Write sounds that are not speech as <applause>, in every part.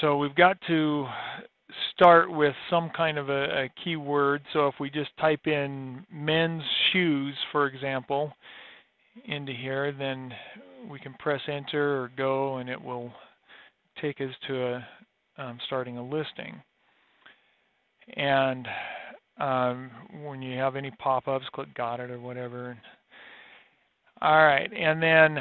so we've got to start with some kind of a, a keyword. So if we just type in men's shoes, for example, into here, then we can press enter or go and it will take us to a um, starting a listing. And um, when you have any pop-ups, click got it or whatever. All right, and then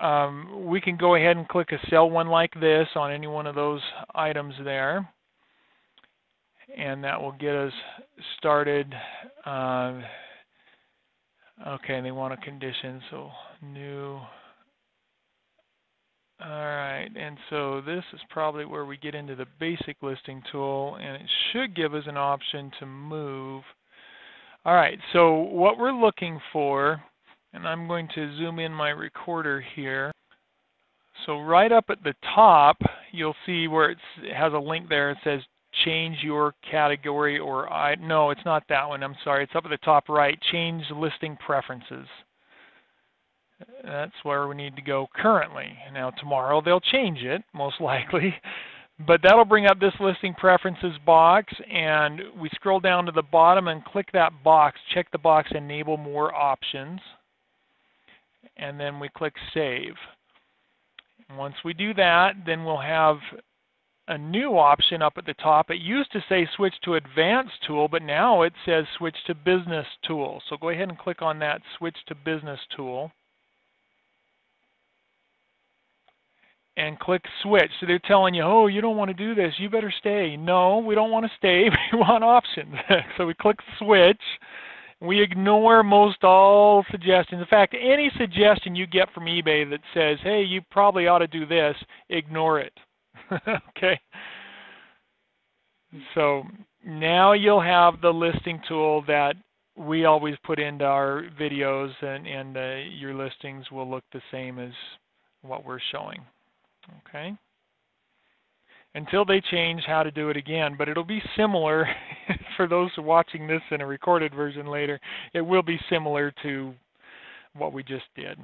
um, we can go ahead and click a sell one like this on any one of those items there. And that will get us started. Uh, okay, they want a condition, so new. All right, and so this is probably where we get into the basic listing tool, and it should give us an option to move. All right, so what we're looking for, and I'm going to zoom in my recorder here. So right up at the top, you'll see where it has a link there. It says change your category or I, no, it's not that one. I'm sorry. It's up at the top right. Change listing preferences. That's where we need to go currently. Now tomorrow they'll change it, most <laughs> likely. But that'll bring up this listing preferences box and we scroll down to the bottom and click that box. Check the box enable more options. And then we click save. once we do that, then we'll have a new option up at the top. It used to say switch to advanced tool, but now it says switch to business tool. So go ahead and click on that switch to business tool. and click switch. So they're telling you, oh, you don't want to do this. You better stay. No, we don't want to stay. <laughs> We want options. <laughs> so we click switch. We ignore most all suggestions. In fact, any suggestion you get from eBay that says, hey, you probably ought to do this, ignore it. <laughs> okay. So now you'll have the listing tool that we always put into our videos and, and uh, your listings will look the same as what we're showing. Okay. Until they change how to do it again, but it'll be similar <laughs> for those watching this in a recorded version later. It will be similar to what we just did.